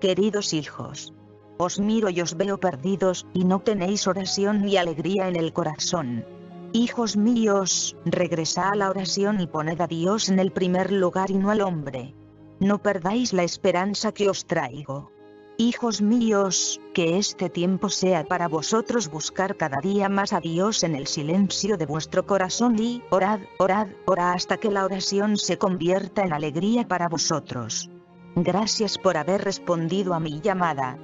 queridos hijos. Os miro y os veo perdidos, y no tenéis oración ni alegría en el corazón. Hijos míos, regresad a la oración y poned a Dios en el primer lugar y no al hombre. No perdáis la esperanza que os traigo. Hijos míos, que este tiempo sea para vosotros buscar cada día más a Dios en el silencio de vuestro corazón y orad, orad, orad hasta que la oración se convierta en alegría para vosotros. Gracias por haber respondido a mi llamada.